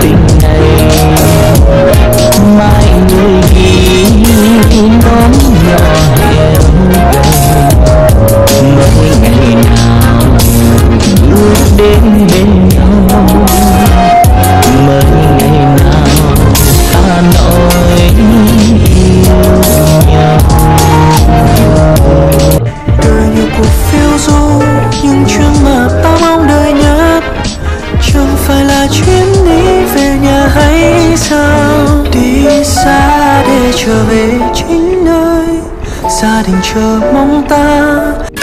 tình này mãi người ghi nón nhỏ hiểm mỗi ngày nào bước đến bên nhau mỗi ngày nào ta nói yêu nhau đời như cuộc phiêu du những chuyến mà ta mong đợi nhất chẳng phải là chuyến sẽ trở về chính nơi gia đình chờ mong ta.